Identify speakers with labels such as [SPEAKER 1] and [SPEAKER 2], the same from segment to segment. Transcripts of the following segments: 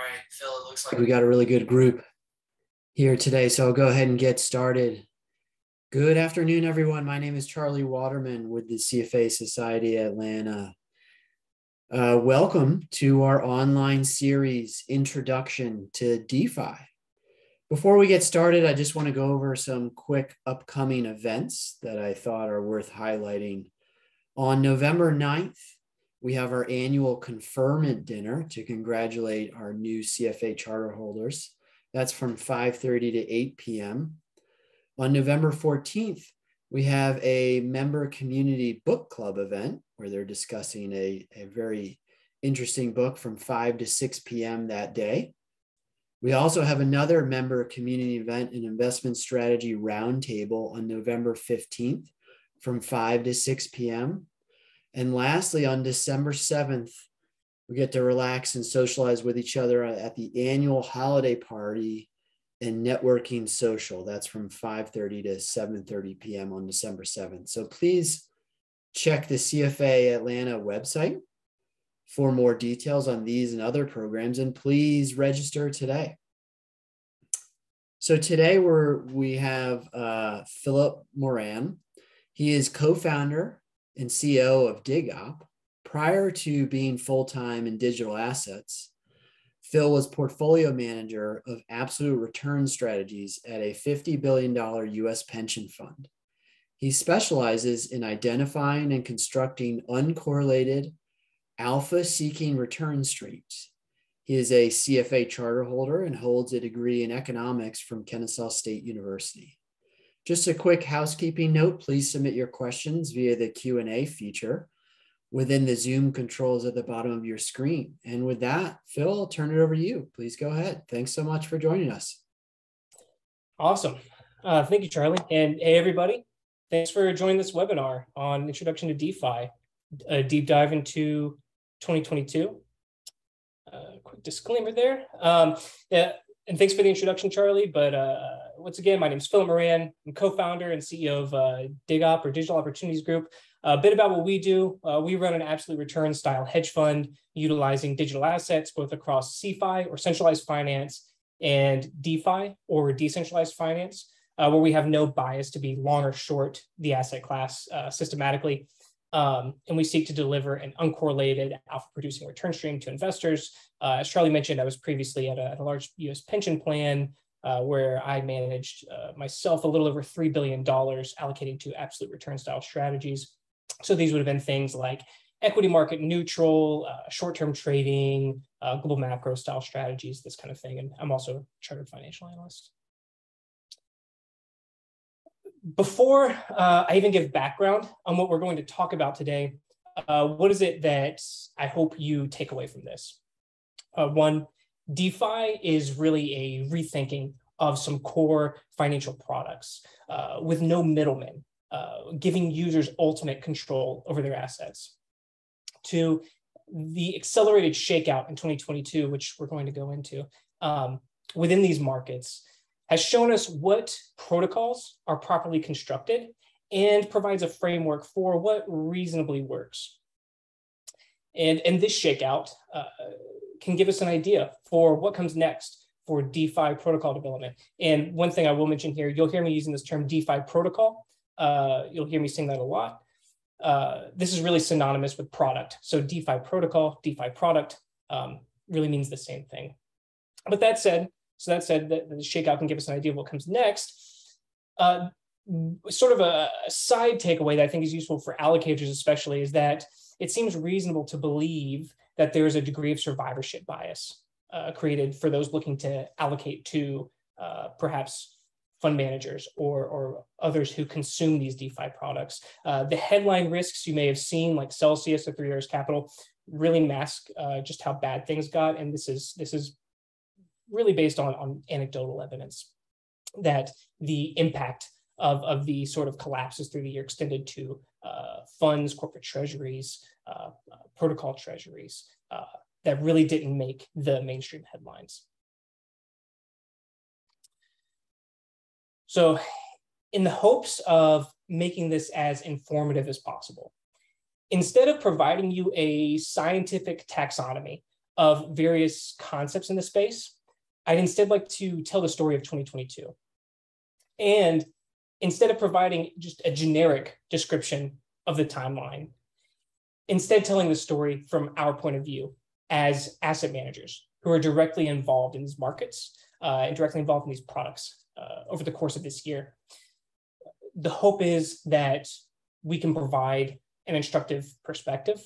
[SPEAKER 1] right, Phil, it looks like we got a really good group here today. So I'll go ahead and get started. Good afternoon, everyone. My name is Charlie Waterman with the CFA Society Atlanta. Uh, welcome to our online series, Introduction to DeFi. Before we get started, I just want to go over some quick upcoming events that I thought are worth highlighting. On November 9th, we have our annual conferment dinner to congratulate our new CFA charter holders. That's from 5:30 to 8 p.m. On November 14th, we have a member community book club event where they're discussing a, a very interesting book from 5 to 6 p.m. that day. We also have another member community event, an investment strategy roundtable on November 15th from 5 to 6 p.m. And lastly, on December 7th, we get to relax and socialize with each other at the annual holiday party and networking social. That's from 5:30 to 7:30 p.m. on December 7th. So please check the CFA Atlanta website for more details on these and other programs and please register today. So today we're we have uh, Philip Moran. He is co-founder and CEO of DigOpp, prior to being full time in digital assets, Phil was portfolio manager of absolute return strategies at a $50 billion US pension fund. He specializes in identifying and constructing uncorrelated, alpha seeking return streams. He is a CFA charter holder and holds a degree in economics from Kennesaw State University. Just a quick housekeeping note, please submit your questions via the Q&A feature within the Zoom controls at the bottom of your screen. And with that, Phil, I'll turn it over to you. Please go ahead. Thanks so much for joining us.
[SPEAKER 2] Awesome. Uh, thank you, Charlie. And hey, everybody. Thanks for joining this webinar on Introduction to DeFi, a deep dive into 2022. Uh, quick disclaimer there. Um, yeah, and thanks for the introduction, Charlie. But uh, once again, my name is Philip Moran. I'm co-founder and CEO of uh, DigOpp or Digital Opportunities Group. A bit about what we do. Uh, we run an absolute return style hedge fund utilizing digital assets both across CeFi or centralized finance and DeFi or decentralized finance, uh, where we have no bias to be long or short the asset class uh, systematically. Um, and we seek to deliver an uncorrelated alpha producing return stream to investors. Uh, as Charlie mentioned, I was previously at a, at a large US pension plan uh, where I managed uh, myself a little over $3 billion allocating to absolute return style strategies. So these would have been things like equity market neutral, uh, short-term trading, uh, global macro style strategies, this kind of thing. And I'm also a chartered financial analyst. Before uh, I even give background on what we're going to talk about today, uh, what is it that I hope you take away from this? One, DeFi is really a rethinking of some core financial products uh, with no middlemen, uh, giving users ultimate control over their assets. To the accelerated shakeout in 2022, which we're going to go into um, within these markets, has shown us what protocols are properly constructed and provides a framework for what reasonably works. And, and this shakeout uh, can give us an idea for what comes next for DeFi protocol development. And one thing I will mention here, you'll hear me using this term DeFi protocol. Uh, you'll hear me saying that a lot. Uh, this is really synonymous with product. So DeFi protocol, DeFi product um, really means the same thing. But that said, so that said, that the shakeout can give us an idea of what comes next. Uh, sort of a, a side takeaway that I think is useful for allocators, especially, is that it seems reasonable to believe that there is a degree of survivorship bias uh, created for those looking to allocate to uh, perhaps fund managers or, or others who consume these DeFi products. Uh, the headline risks you may have seen, like Celsius or Three Arrows Capital, really mask uh, just how bad things got. And this is this is really based on, on anecdotal evidence that the impact of, of the sort of collapses through the year extended to uh, funds, corporate treasuries, uh, protocol treasuries uh, that really didn't make the mainstream headlines. So in the hopes of making this as informative as possible, instead of providing you a scientific taxonomy of various concepts in the space, I'd instead like to tell the story of 2022. And instead of providing just a generic description of the timeline, instead telling the story from our point of view as asset managers who are directly involved in these markets uh, and directly involved in these products uh, over the course of this year. The hope is that we can provide an instructive perspective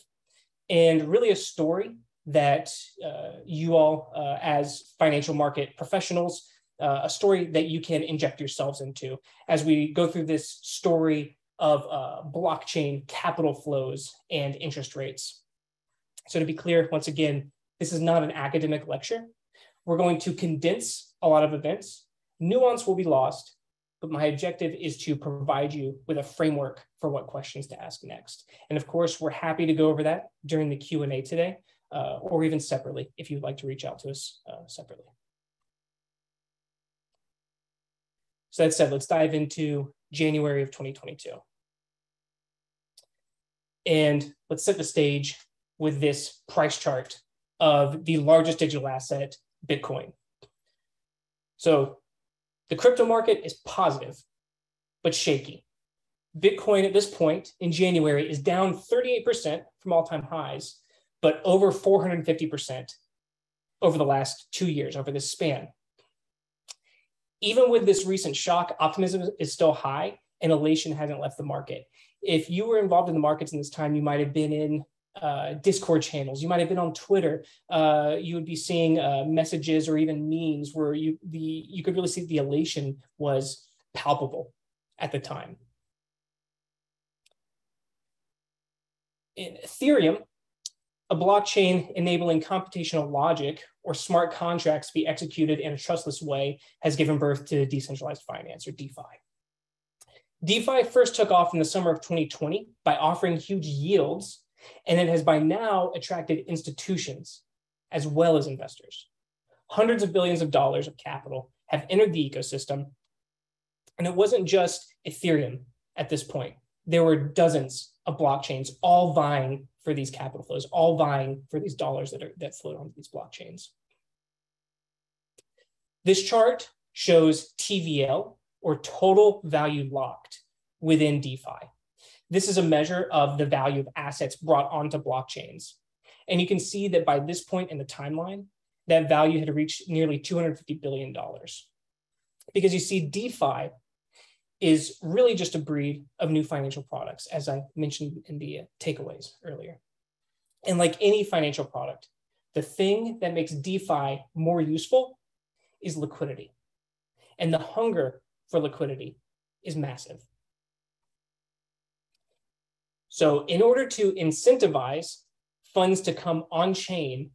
[SPEAKER 2] and really a story that uh, you all, uh, as financial market professionals, uh, a story that you can inject yourselves into as we go through this story of uh, blockchain capital flows and interest rates. So, to be clear, once again, this is not an academic lecture. We're going to condense a lot of events. Nuance will be lost, but my objective is to provide you with a framework for what questions to ask next. And of course, we're happy to go over that during the Q&A today, uh, or even separately if you'd like to reach out to us uh, separately. So that said, let's dive into January of 2022. And let's set the stage with this price chart of the largest digital asset, Bitcoin. So the crypto market is positive, but shaky. Bitcoin at this point in January is down 38% from all time highs, but over 450% over the last two years, over this span even with this recent shock, optimism is still high and elation hasn't left the market. If you were involved in the markets in this time, you might have been in uh, Discord channels. You might have been on Twitter. Uh, you would be seeing uh, messages or even memes where you the you could really see the elation was palpable at the time. In Ethereum, a blockchain enabling computational logic or smart contracts to be executed in a trustless way has given birth to decentralized finance or DeFi. DeFi first took off in the summer of 2020 by offering huge yields, and it has by now attracted institutions as well as investors. Hundreds of billions of dollars of capital have entered the ecosystem. And it wasn't just Ethereum at this point. There were dozens of blockchains all vying for these capital flows, all vying for these dollars that are that float onto these blockchains. This chart shows TVL or total value locked within DeFi. This is a measure of the value of assets brought onto blockchains. And you can see that by this point in the timeline, that value had reached nearly $250 billion. Because you see, DeFi is really just a breed of new financial products, as I mentioned in the takeaways earlier. And like any financial product, the thing that makes DeFi more useful is liquidity. And the hunger for liquidity is massive. So, in order to incentivize funds to come on chain,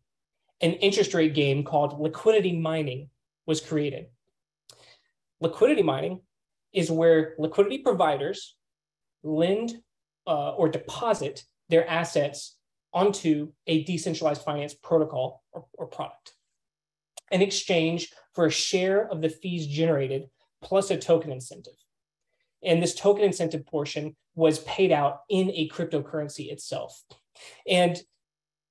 [SPEAKER 2] an interest rate game called liquidity mining was created. Liquidity mining is where liquidity providers lend uh, or deposit their assets onto a decentralized finance protocol or, or product in exchange for a share of the fees generated plus a token incentive. And this token incentive portion was paid out in a cryptocurrency itself. And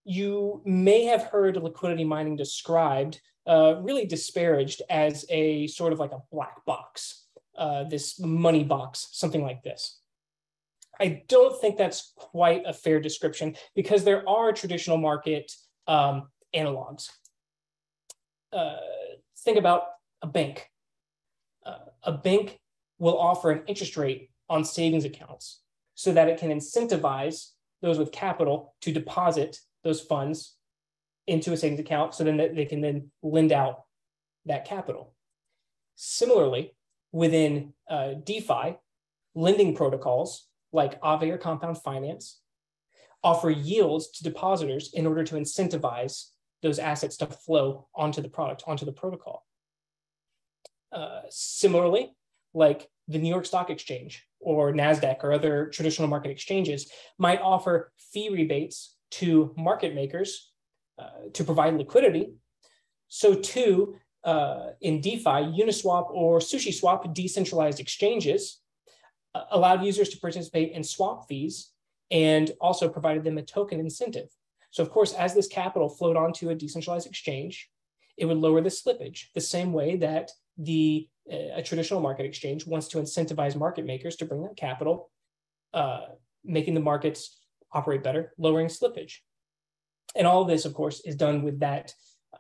[SPEAKER 2] you may have heard liquidity mining described, uh, really disparaged as a sort of like a black box uh, this money box, something like this. I don't think that's quite a fair description because there are traditional market um, analogs. Uh, think about a bank. A bank will offer an interest rate on savings accounts so that it can incentivize those with capital to deposit those funds into a savings account so then they can then lend out that capital. Similarly, within uh, DeFi, lending protocols like Aave or Compound Finance offer yields to depositors in order to incentivize those assets to flow onto the product, onto the protocol. Uh, similarly, like the New York Stock Exchange or NASDAQ or other traditional market exchanges might offer fee rebates to market makers uh, to provide liquidity. So, too, uh, in DeFi, Uniswap or SushiSwap decentralized exchanges uh, allowed users to participate in swap fees and also provided them a token incentive. So of course, as this capital flowed onto a decentralized exchange, it would lower the slippage the same way that the uh, a traditional market exchange wants to incentivize market makers to bring that capital, uh, making the markets operate better, lowering slippage. And all of this, of course, is done with that uh,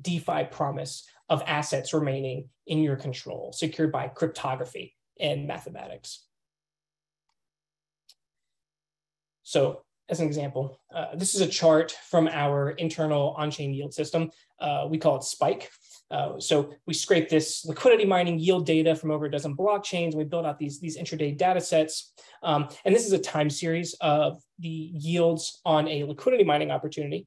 [SPEAKER 2] DeFi promise of assets remaining in your control, secured by cryptography and mathematics. So as an example, uh, this is a chart from our internal on-chain yield system. Uh, we call it Spike. Uh, so we scrape this liquidity mining yield data from over a dozen blockchains. We build out these, these intraday data sets. Um, and this is a time series of the yields on a liquidity mining opportunity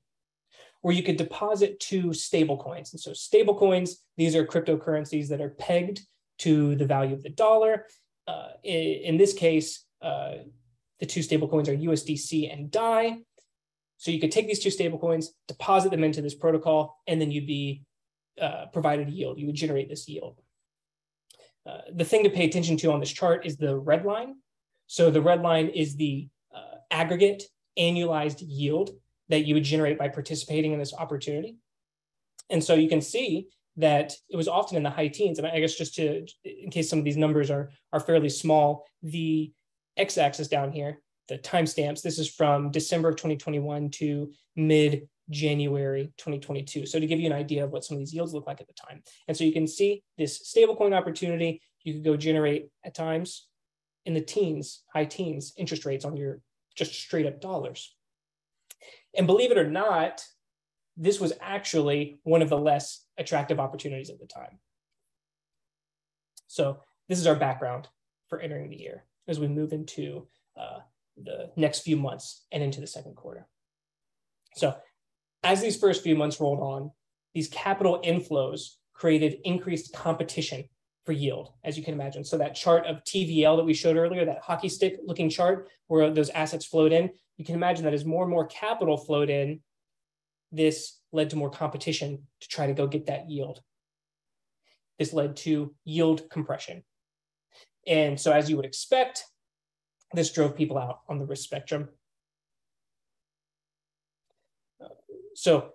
[SPEAKER 2] where you could deposit to stable coins. And so stable coins, these are cryptocurrencies that are pegged to the value of the dollar. Uh, in, in, this case, uh, the two stablecoins are USDC and DAI. So you could take these two stablecoins, deposit them into this protocol, and then you'd be uh, provided yield. You would generate this yield. Uh, the thing to pay attention to on this chart is the red line. So the red line is the uh, aggregate annualized yield that you would generate by participating in this opportunity. And so you can see that it was often in the high teens. And I guess just to, in case some of these numbers are, are fairly small, the x-axis down here, the timestamps, this is from December of 2021 to mid January 2022. So to give you an idea of what some of these yields look like at the time. And so you can see this stablecoin opportunity, you could go generate at times in the teens, high teens, interest rates on your just straight up dollars. And believe it or not, this was actually one of the less attractive opportunities at the time. So this is our background for entering the year as we move into uh, the next few months and into the second quarter. So as these first few months rolled on, these capital inflows created increased competition for yield, as you can imagine. So that chart of TVL that we showed earlier, that hockey stick looking chart where those assets flowed in, you can imagine that as more and more capital flowed in, this led to more competition to try to go get that yield. This led to yield compression. And so, as you would expect, this drove people out on the risk spectrum. So,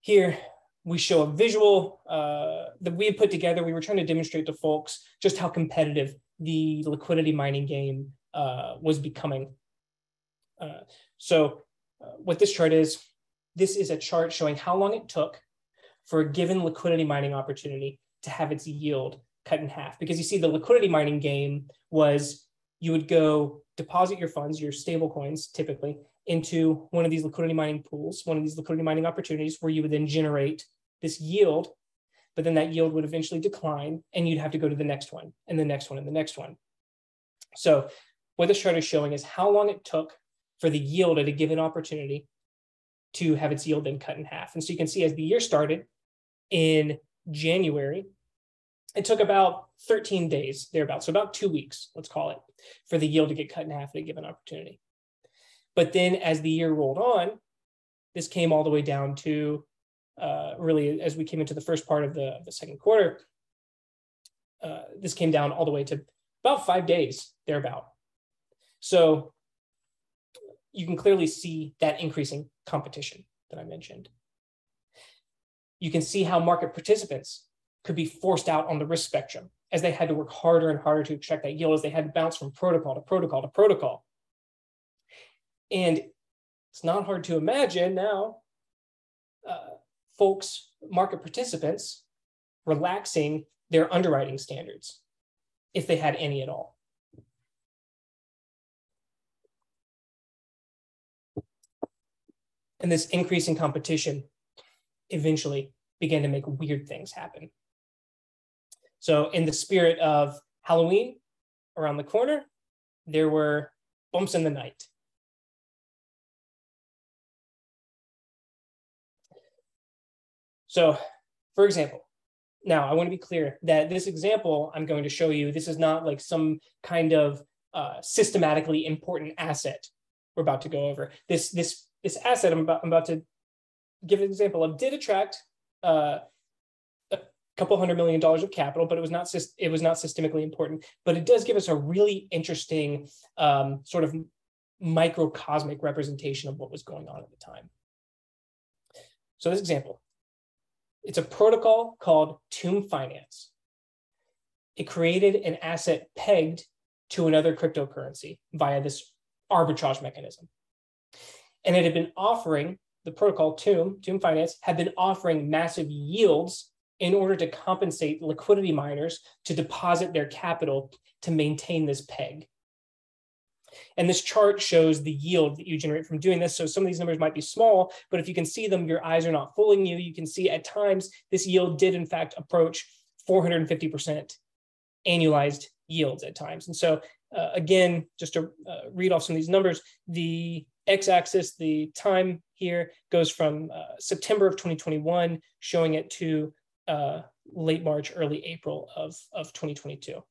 [SPEAKER 2] here we show a visual uh, that we had put together. We were trying to demonstrate to folks just how competitive the liquidity mining game uh, was becoming. Uh, so, uh, what this chart is, this is a chart showing how long it took for a given liquidity mining opportunity to have its yield cut in half. Because you see, the liquidity mining game was you would go deposit your funds, your stable coins typically, into one of these liquidity mining pools, one of these liquidity mining opportunities where you would then generate this yield, but then that yield would eventually decline and you'd have to go to the next one and the next one and the next one. So what this chart is showing is how long it took for the yield at a given opportunity to have its yield then cut in half. And so you can see as the year started in January, it took about 13 days thereabouts, so about two weeks, let's call it, for the yield to get cut in half at a given opportunity. But then as the year rolled on, this came all the way down to uh, really as we came into the first part of the, the second quarter, uh, this came down all the way to about five days thereabout. So you can clearly see that increasing competition that I mentioned. You can see how market participants could be forced out on the risk spectrum as they had to work harder and harder to extract that yield, as they had to bounce from protocol to protocol to protocol. And it's not hard to imagine now uh, folks, market participants, relaxing their underwriting standards if they had any at all. And this increasing competition eventually began to make weird things happen. So, in the spirit of Halloween around the corner, there were bumps in the night. So, for example, now I want to be clear that this example I'm going to show you, this is not like some kind of uh, systematically important asset we're about to go over. This this this asset I'm about, I'm about to give an example of did attract uh, couple hundred million dollars of capital, but it was not it was not systemically important. But it does give us a really interesting um, sort of microcosmic representation of what was going on at the time. So this example, it's a protocol called Tomb Finance. It created an asset pegged to another cryptocurrency via this arbitrage mechanism. And it had been offering the protocol Tomb, Tomb Finance, had been offering massive yields in order to compensate liquidity miners to deposit their capital to maintain this peg. And this chart shows the yield that you generate from doing this. So some of these numbers might be small, but if you can see them, your eyes are not fooling you. You can see at times this yield did in fact approach 450% annualized yields at times. And so uh, again, just to uh, read off some of these numbers, the x-axis, the time here goes from uh, September of 2021, showing it to uh, late March, early April of, of 2022.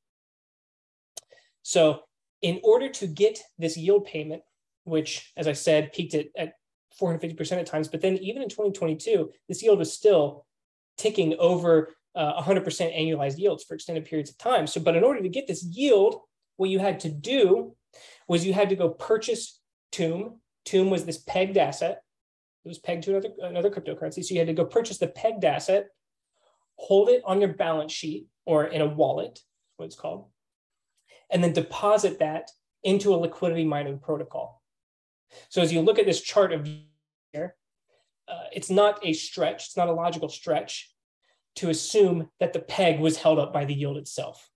[SPEAKER 2] So in order to get this yield payment, which, as I said, peaked at, at 450% at times, but then even in 2022, this yield was still ticking over uh, 100% annualized yields for extended periods of time. So, but in order to get this yield, what you had to do was you had to go purchase Tomb. Tomb was this pegged asset. It was pegged to another, another cryptocurrency. So you had to go purchase the pegged asset, hold it on your balance sheet or in a wallet, what it's called, and then deposit that into a liquidity mining protocol. So as you look at this chart of here, uh, it's not a stretch, it's not a logical stretch to assume that the peg was held up by the yield itself.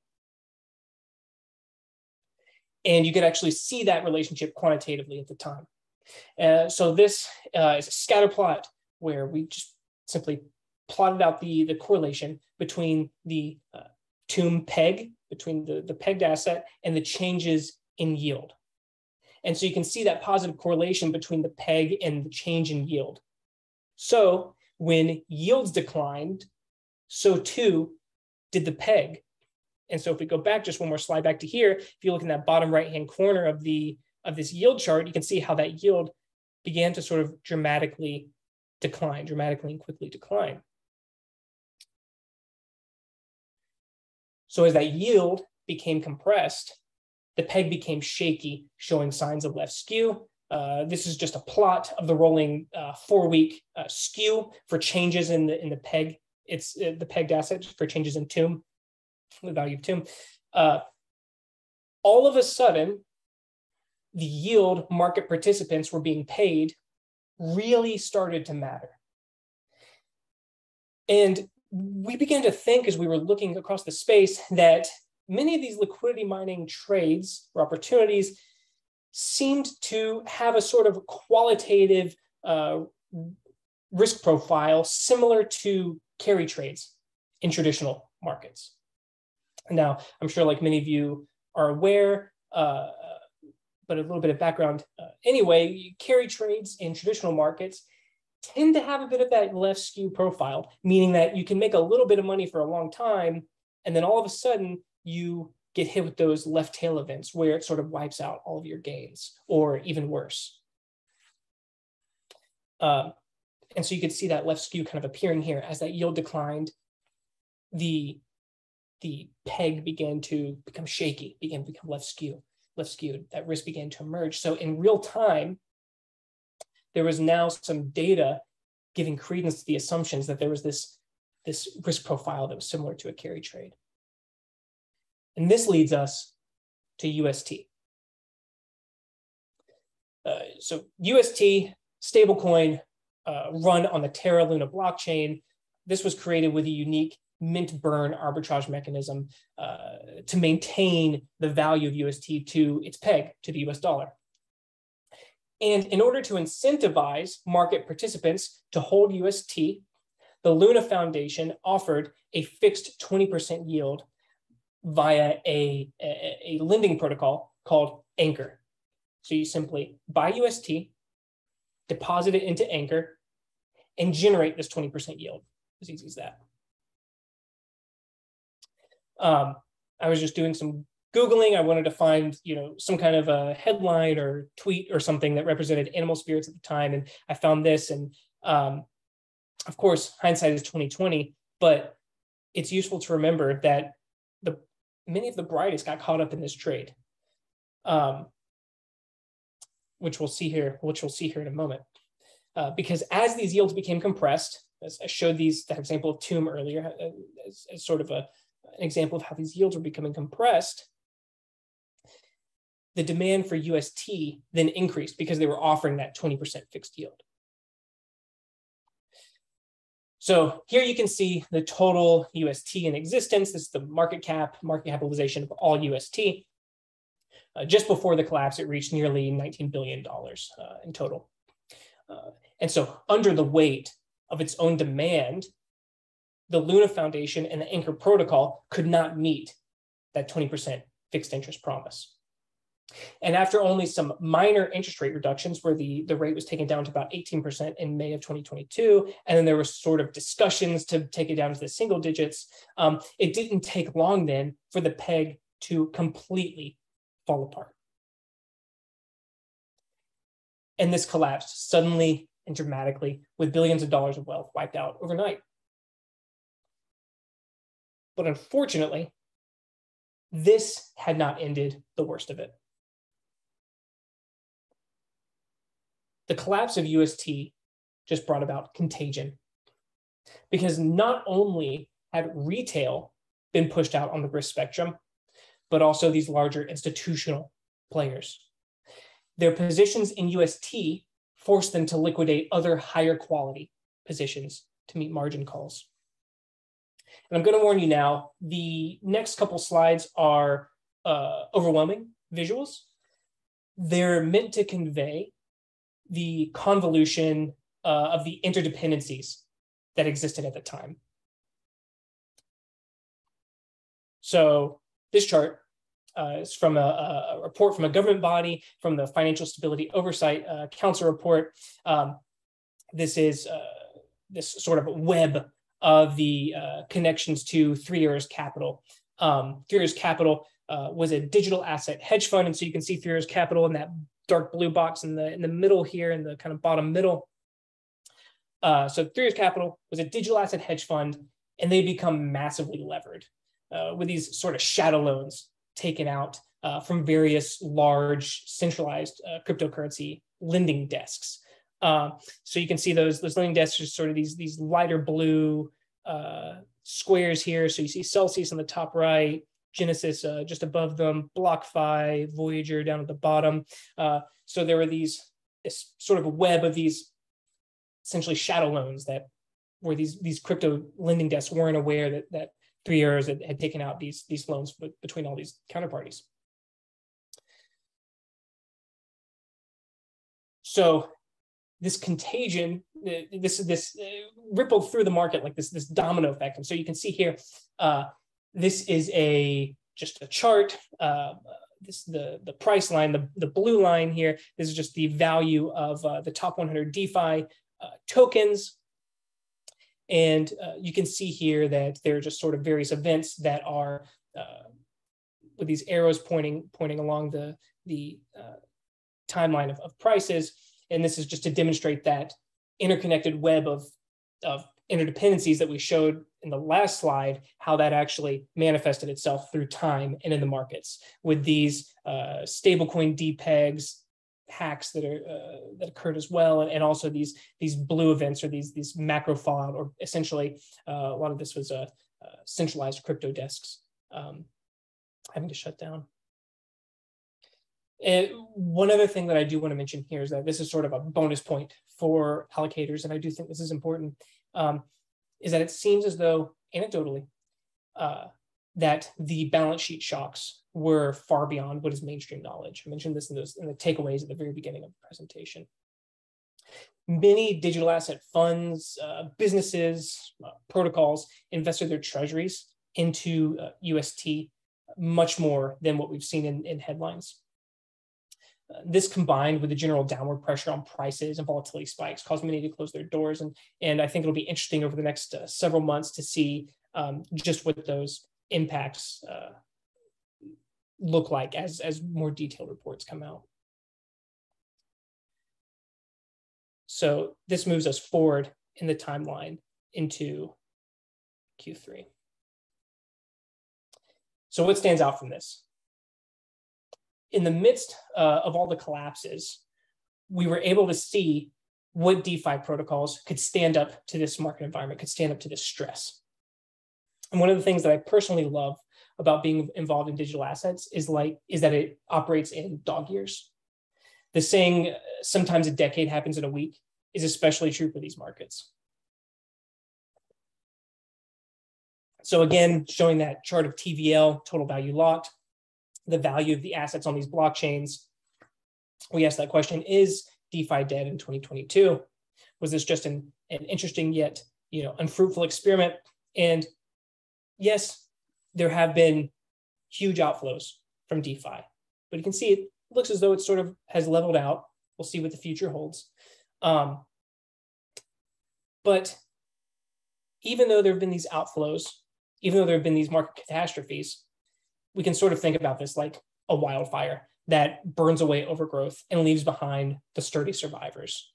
[SPEAKER 2] And you could actually see that relationship quantitatively at the time. Uh, so this uh, is a scatter plot where we just simply plotted out the, the correlation between the uh, tomb peg between the, the pegged asset and the changes in yield. And so you can see that positive correlation between the peg and the change in yield. So when yields declined, so too did the peg. And so if we go back just one more slide back to here, if you look in that bottom right-hand corner of the of this yield chart, you can see how that yield began to sort of dramatically decline, dramatically and quickly decline. So as that yield became compressed, the peg became shaky, showing signs of left skew. Uh, this is just a plot of the rolling uh, four-week uh, skew for changes in the in the peg. It's uh, the pegged asset for changes in tomb, the value of tomb. Uh, all of a sudden, the yield market participants were being paid really started to matter. And we began to think as we were looking across the space that many of these liquidity mining trades or opportunities seemed to have a sort of qualitative uh, risk profile similar to carry trades in traditional markets. Now, I'm sure, like many of you are aware, uh, but a little bit of background uh, anyway, carry trades in traditional markets tend to have a bit of that left skew profile, meaning that you can make a little bit of money for a long time, and then all of a sudden you get hit with those left tail events where it sort of wipes out all of your gains, or even worse. Um, and so you could see that left skew kind of appearing here as that yield declined. The the peg began to become shaky, began to become left skew, left skewed. That risk began to emerge. So in real time, there was now some data giving credence to the assumptions that there was this, this risk profile that was similar to a carry trade. And this leads us to UST. Uh, so UST stablecoin uh, run on the Terra Luna blockchain. This was created with a unique mint burn arbitrage mechanism uh, to maintain the value of UST to its peg to the US dollar. And in order to incentivize market participants to hold UST, the Luna Foundation offered a fixed 20% yield via a, a, a, lending protocol called Anchor. So you simply buy UST, deposit it into Anchor, and generate this 20% yield. As easy as that. Um, I was just doing some Googling, I wanted to find, you know, some kind of a headline or tweet or something that represented animal spirits at the time. And I found this. And um, of course, hindsight is 2020, but it's useful to remember that the many of the brightest got caught up in this trade. Um, which we'll see here, which we'll see here in a moment. uh, because as these yields became compressed, as I showed these that example of TOMB earlier uh, as, as sort of a, an example of how these yields were becoming compressed, the demand for UST then increased because they were offering that 20% fixed yield. So here you can see the total UST in existence. This is the market cap, market capitalization of all UST. Uh, just before the collapse, it reached nearly $19 billion uh, in total. Uh, and so under the weight of its own demand, the Luna Foundation and the Anchor Protocol could not meet that 20% fixed interest promise. And after only some minor interest rate reductions, where the, the rate was taken down to about 18% in May of 2022, and then there were sort of discussions to take it down to the single digits, um, it didn't take long then for the peg to completely fall apart. And this collapsed suddenly and dramatically with billions of dollars of wealth wiped out overnight. But unfortunately, this had not ended the worst of it. The collapse of UST just brought about contagion because not only had retail been pushed out on the risk spectrum, but also these larger institutional players. Their positions in UST forced them to liquidate other higher quality positions to meet margin calls. And I'm going to warn you now, the next couple slides are uh, overwhelming visuals. They're meant to convey the convolution uh, of the interdependencies that existed at the time. So this chart uh, is from a, a, report from a government body, from the Financial Stability Oversight uh, Council report. Um, this is uh, this sort of web of the uh, connections to Three Arrows Capital. Um, Three Arrows Capital uh, was a digital asset hedge fund, and so you can see Three Arrows Capital in that dark blue box in the in the middle here in the kind of bottom middle. Uh, so Three Arrows Capital was a digital asset hedge fund, and they become massively levered uh, with these sort of shadow loans taken out uh, from various large centralized uh, cryptocurrency lending desks. Uh, so you can see those those lending desks are sort of these these lighter blue squares here. So you see Celsius on the top right, Genesis uh, just above them, BlockFi, Voyager down at the bottom. Uh, so there were these this sort of a web of these essentially shadow loans that where these these crypto lending desks weren't aware that that Three Arrows had, had taken out these these loans between all these counterparties. So this contagion, uh, this this uh, rippled through the market like this this domino effect, and so you can see here. Uh, this is a just a chart. Uh, this the the price line, the, the blue line here. This is just the value of uh, the top 100 DeFi uh, tokens. And uh, you can see here that there are just sort of various events that are uh, with these arrows pointing pointing along the the timeline of, of prices. And this is just to demonstrate that interconnected web of of interdependencies that we showed in the last slide, how that actually manifested itself through time and in the markets with these uh, stablecoin depegs hacks that are uh, that occurred as well, and, and, also these these blue events or these these macro fallout, or essentially uh, a lot of this was uh, uh centralized crypto desks um, having to shut down. And one other thing that I do want to mention here is that this is sort of a bonus point for allocators, and I do think this is important um, is that it seems as though, anecdotally, uh, that the balance sheet shocks were far beyond what is mainstream knowledge. I mentioned this in, those, in the takeaways at the very beginning of the presentation. Many digital asset funds, uh, businesses, uh, protocols invested their treasuries into UST uh, much more than what we've seen in, in headlines this combined with the general downward pressure on prices and volatility spikes caused many to close their doors. And, and I think it'll be interesting over the next uh, several months to see um, just what those impacts uh, look like as, as more detailed reports come out. So this moves us forward in the timeline into Q3. So what stands out from this? In the midst uh, of all the collapses, we were able to see what DeFi protocols could stand up to this market environment, could stand up to this stress. And one of the things that I personally love about being involved in digital assets is like is that it operates in dog years. The saying sometimes a decade happens in a week is especially true for these markets. So again, showing that chart of TVL, total value locked, the value of the assets on these blockchains. We asked that question, is DeFi dead in 2022? Was this just an, an interesting yet you know unfruitful experiment? And yes, there have been huge outflows from DeFi, but you can see it looks as though it sort of has leveled out. We'll see what the future holds. Um, but even though there have been these outflows, even though there have been these market catastrophes, we can sort of think about this like a wildfire that burns away overgrowth and leaves behind the sturdy survivors.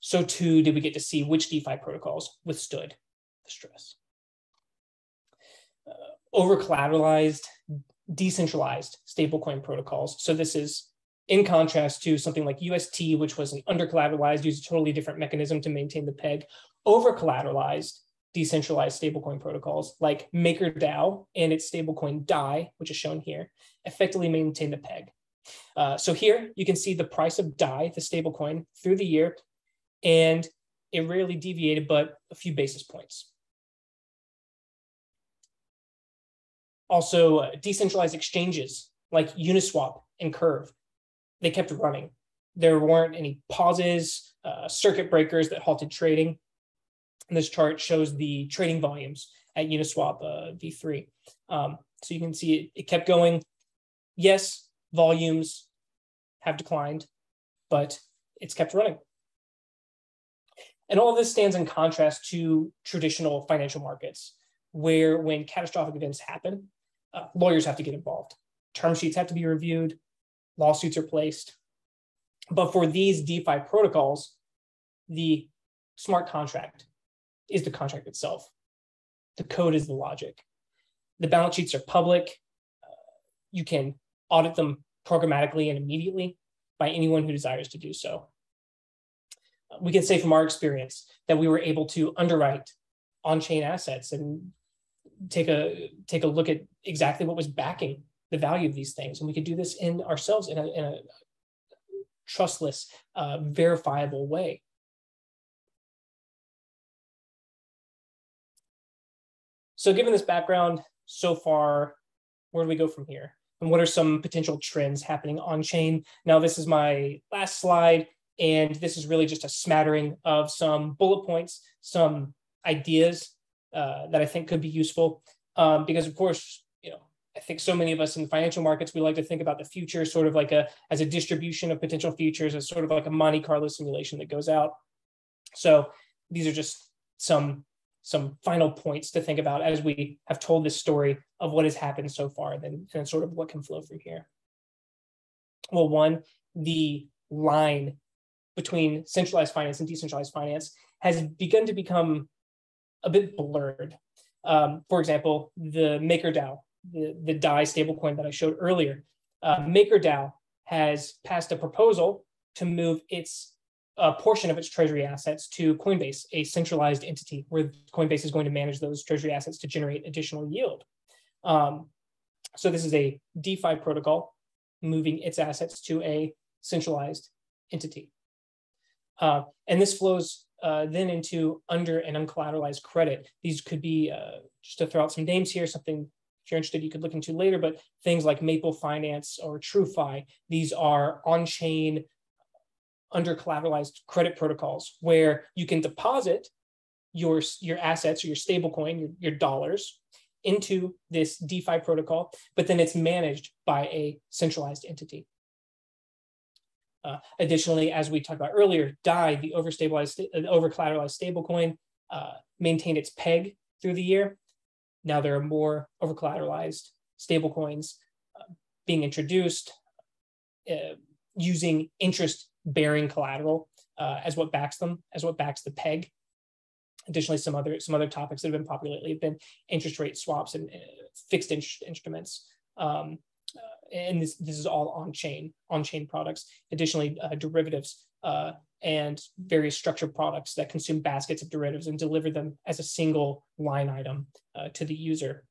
[SPEAKER 2] So too did we get to see which DeFi protocols withstood the stress. Uh, over collateralized, decentralized stablecoin protocols. So this is in contrast to something like UST, which was an under collateralized, used a totally different mechanism to maintain the peg. Over collateralized, decentralized stablecoin protocols like MakerDAO and its stablecoin DAI, which is shown here, effectively maintain the peg. Uh, so here you can see the price of DAI, the stablecoin, through the year, and it rarely deviated but a few basis points. Also, uh, decentralized exchanges like Uniswap and Curve, they kept running. There weren't any pauses, uh, circuit breakers that halted trading. And this chart shows the trading volumes at Uniswap uh, v3. Um, so you can see it, it kept going. Yes, volumes have declined, but it's kept running. And all of this stands in contrast to traditional financial markets, where when catastrophic events happen, uh, lawyers have to get involved. Term sheets have to be reviewed, lawsuits are placed. But for these DeFi protocols, the smart contract is the contract itself. The code is the logic. The balance sheets are public. Uh, you can audit them programmatically and immediately by anyone who desires to do so. We can say from our experience that we were able to underwrite on-chain assets and take a take a look at exactly what was backing the value of these things, and we could do this in ourselves in a, in a trustless, uh, verifiable way. So, given this background so far, where do we go from here? and what are some potential trends happening on chain. Now, this is my last slide, and this is really just a smattering of some bullet points, some ideas uh, that I think could be useful. Um, because, of course, you know, I think so many of us in the financial markets, we like to think about the future sort of like a as a distribution of potential futures, as sort of like a Monte Carlo simulation that goes out. So these are just some some final points to think about as we have told this story of what has happened so far and then and sort of what can flow from here. Well, one, the line between centralized finance and decentralized finance has begun to become a bit blurred. Um, for example, the MakerDAO, the, the DAI stablecoin that I showed earlier, uh, MakerDAO has passed a proposal to move its a portion of its treasury assets to Coinbase, a centralized entity where Coinbase is going to manage those treasury assets to generate additional yield. Um, so this is a DeFi protocol moving its assets to a centralized entity. Uh, and this flows uh, then into under and uncollateralized credit. These could be, uh, just to throw out some names here, something if you're interested, you could look into later, but things like Maple Finance or TrueFi, these are on-chain under collateralized credit protocols where you can deposit your, your assets or your stablecoin, your, your dollars, into this DeFi protocol, but then it's managed by a centralized entity. Uh, additionally, as we talked about earlier, DAI, the overstabilized, uh, over collateralized stablecoin, uh, maintained its peg through the year. Now there are more over collateralized stablecoins uh, being introduced uh, using interest bearing collateral uh, as what backs them, as what backs the peg. Additionally, some other some other topics that have been popular lately have been interest rate swaps and uh, fixed instruments. Um, uh, and this this is all on chain on chain products. Additionally, uh, derivatives uh, and various structured products that consume baskets of derivatives and deliver them as a single line item uh, to the user,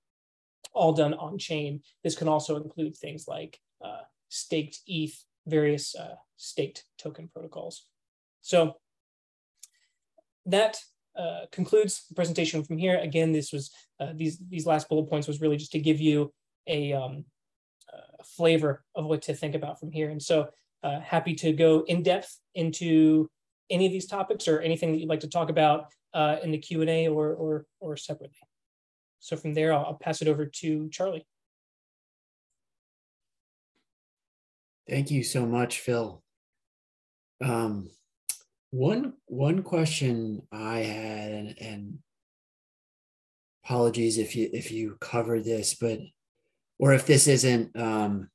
[SPEAKER 2] all done on chain. This can also include things like uh, staked ETH, various uh, staked token protocols. So that uh, concludes the presentation from here. Again, this was uh, these these last bullet points was really just to give you a, um, flavor of what to think about from here. And so uh, happy to go in depth into any of these topics or anything that you'd like to talk about uh, in the Q&A or, or, or separately. So from there, I'll, I'll pass it over to Charlie.
[SPEAKER 1] Thank you so much, Phil. Um, one one question I had, and, and apologies if you if you covered this, but or if this isn't um,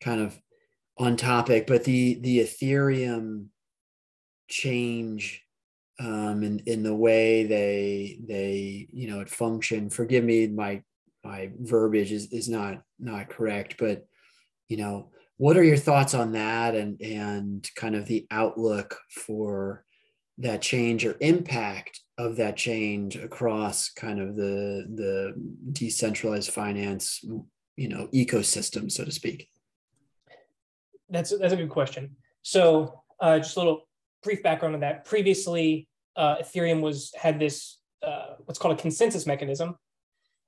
[SPEAKER 1] kind of on topic, but the the Ethereum change um, in in the way they they you know it function. Forgive me, my my verbiage is is not not correct, but you know what are your thoughts on that and and kind of the outlook for that change or impact of that change across kind of the the decentralized finance you know ecosystem so to speak
[SPEAKER 2] that's that's a good question. So uh, just a little brief background on that. Previously, uh, Ethereum was had this uh, what's called a consensus mechanism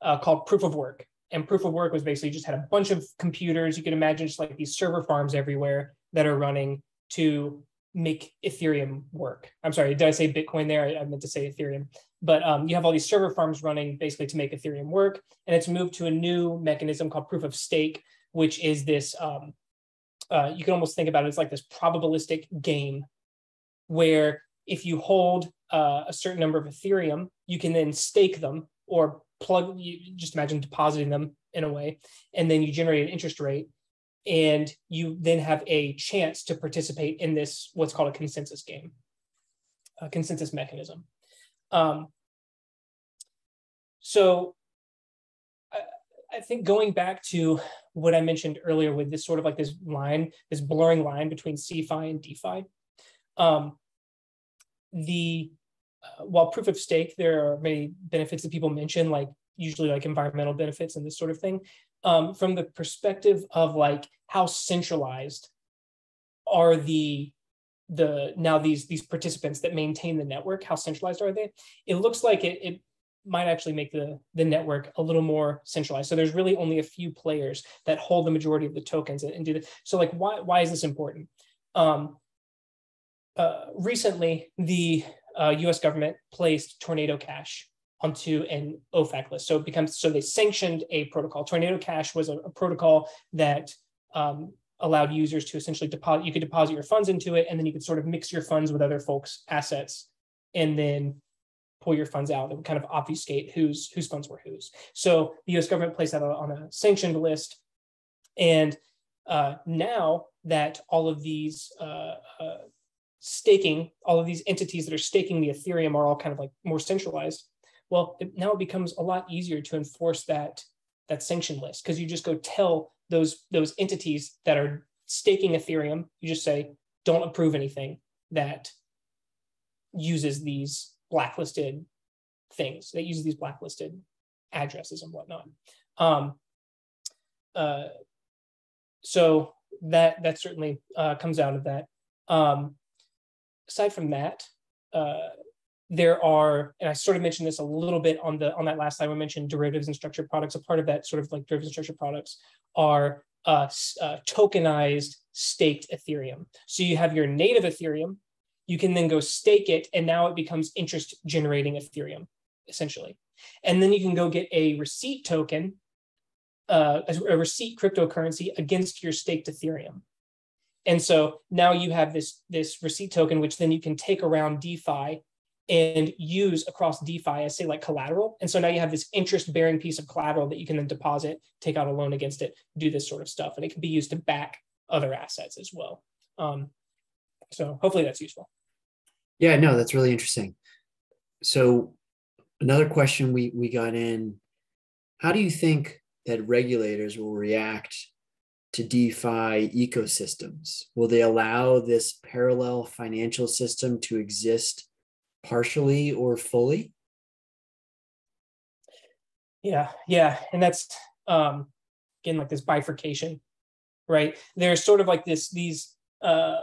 [SPEAKER 2] uh, called proof of work. And proof of work was basically just had a bunch of computers. You can imagine just like these server farms everywhere that are running to make Ethereum work. I'm sorry, did I say Bitcoin there? I, I meant to say Ethereum. But um, you have all these server farms running basically to make Ethereum work. And it's moved to a new mechanism called proof of stake, which is this um, uh, you can almost think about it as like this probabilistic game where if you hold uh, a certain number of Ethereum, you can then stake them or plug, you just imagine depositing them in a way, and then you generate an interest rate. And you then have a chance to participate in this, what's called a consensus game, a consensus mechanism. Um, so I, I think going back to what I mentioned earlier with this sort of like this line, this blurring line between CeFi and DeFi. Um, the uh, while proof of stake, there are many benefits that people mention, like usually like environmental benefits and this sort of thing. Um, from the perspective of like how centralized are the the now these these participants that maintain the network how centralized are they it looks like it, it might actually make the, the network a little more centralized. So there's really only a few players that hold the majority of the tokens and, and do that. So like, why, why is this important? Um, uh, recently, the uh, US government placed Tornado Cash onto an OFAC list. So it becomes, so they sanctioned a protocol. Tornado Cash was a, a protocol that um, allowed users to essentially deposit, you could deposit your funds into it, and then you could sort of mix your funds with other folks' assets and then pull your funds out. It would kind of obfuscate whose whose funds were whose. So the U.S. government placed that on a sanctioned list, and uh, now that all of these uh, uh, staking, all of these entities that are staking the Ethereum are all kind of like more centralized. Well, it, now it becomes a lot easier to enforce that that sanction list because you just go tell those those entities that are staking Ethereum, you just say don't approve anything that uses these blacklisted things that uses these blacklisted addresses and whatnot. Um, uh, so that that certainly uh, comes out of that. Um, aside from that, uh, there are, and I sort of mentioned this a little bit on the on that last slide. We mentioned derivatives and structured products. A part of that sort of like derivatives and structured products are uh, uh, tokenized staked Ethereum. So you have your native Ethereum, you can then go stake it, and now it becomes interest generating Ethereum, essentially. And then you can go get a receipt token, uh, a receipt cryptocurrency against your staked Ethereum. And so now you have this, this receipt token, which then you can take around DeFi and use across DeFi as say like collateral. And so now you have this interest bearing piece of collateral that you can then deposit, take out a loan against it, do this sort of stuff. And it can be used to back other assets as well. Um, so hopefully that's useful.
[SPEAKER 1] Yeah, no, that's really interesting. So another question we we got in, how do you think that regulators will react to DeFi ecosystems? Will they allow this parallel financial system to exist partially or fully?
[SPEAKER 2] Yeah, yeah, and that's um, again like this bifurcation, right? There's sort of like this these uh,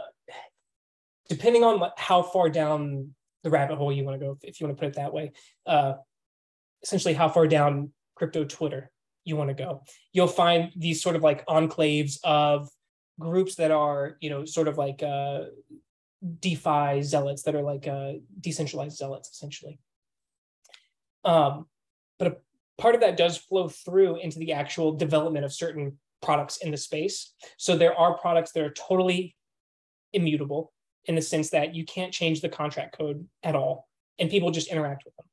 [SPEAKER 2] depending on how far down the rabbit hole you want to go, if you want to put it that way. Uh, essentially, how far down crypto Twitter you want to go. You'll find these sort of like enclaves of groups that are, you know, sort of like uh, DeFi zealots that are like uh, decentralized zealots, essentially. Um, but a part of that does flow through into the actual development of certain products in the space. So there are products that are totally immutable in the sense that you can't change the contract code at all, and people just interact with them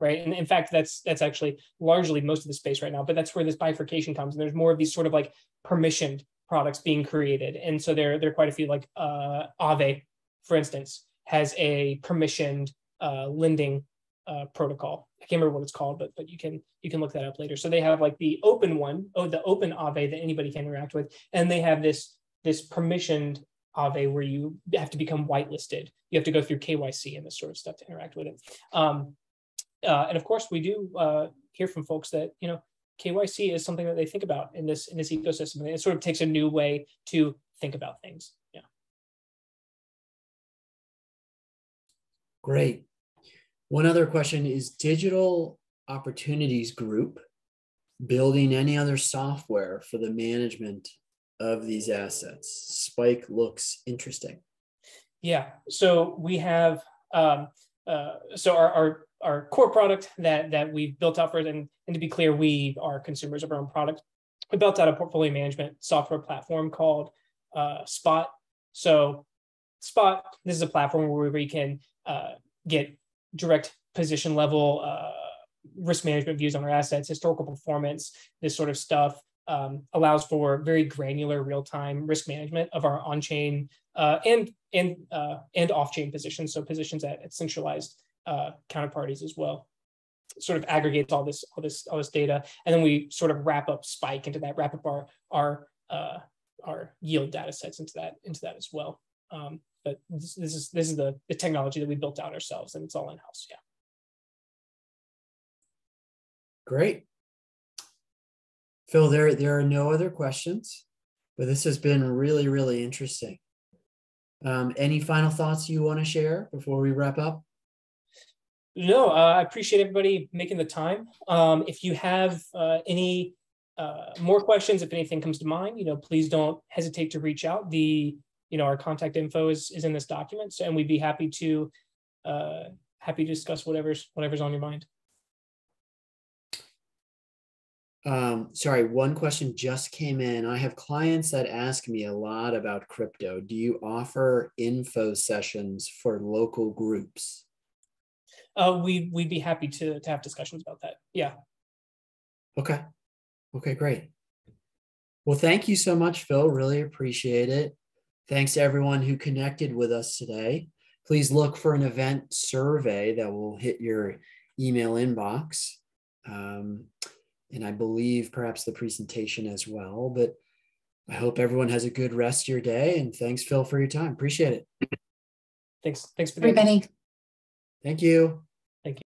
[SPEAKER 2] right? And in fact, that's that's actually largely most of the space right now. But that's where this bifurcation comes, and there's more of these sort of like permissioned products being created. And so there there are quite a few like uh, for instance, has a permissioned uh, lending uh, protocol. I can't remember what it's called, but but you can you can look that up later. So they have like the open one, oh the open Aave that anybody can interact with, and they have this this permissioned Aave where you have to become whitelisted. You have to go through KYC and this sort of stuff to interact with it. Um, uh, and of course, we do uh, hear from folks that you know KYC is something that they think about in this in this ecosystem, and it sort of takes a new way to think about things. Yeah.
[SPEAKER 1] Great. One other question is Digital Opportunities Group building any other software for the management of these assets? Spike looks interesting.
[SPEAKER 2] Yeah. So we have um, uh, so our, our our core product that that we've built out for and, and to be clear, we are consumers of our own product. We built out a portfolio management software platform called uh, Spot. So Spot, this is a platform where we can uh, get direct position level uh, risk management views on our assets, historical performance, this sort of stuff. Um, allows for very granular real-time risk management of our on-chain uh, and and uh, and off-chain positions, so positions at, at centralized uh, counterparties as well. sort of aggregates all this all this all this data, and then we sort of wrap up Spike into that, wrap up our our uh, our yield data sets into that into that as well. Um, but this, this is this is the, the technology that we built out ourselves, and it's all in house. Yeah.
[SPEAKER 1] Great. Phil, there there are no other questions, but this has been really really interesting. Um, any final thoughts you want to share before we wrap up?
[SPEAKER 2] No, uh, I appreciate everybody making the time. Um, if you have uh, any uh, more questions, if anything comes to mind, you know, please don't hesitate to reach out. The you know our contact info is is in this document, so, and we'd be happy to uh, happy to discuss whatever's whatever's on your mind.
[SPEAKER 1] Um, sorry, one question just came in. I have clients that ask me a lot about crypto. Do you offer info sessions for local groups?
[SPEAKER 2] Uh, we we'd be happy to to have discussions about that. Yeah.
[SPEAKER 1] Okay. Okay, great. Well, thank you so much, Phil. Really appreciate it. Thanks to everyone who connected with us today. Please look for an event survey that will hit your email inbox. Um, and I believe perhaps the presentation as well. But I hope everyone has a good rest of your day. And thanks, Phil, for your time. Appreciate it.
[SPEAKER 2] Thanks. Thanks for
[SPEAKER 3] everybody.
[SPEAKER 1] Thank you.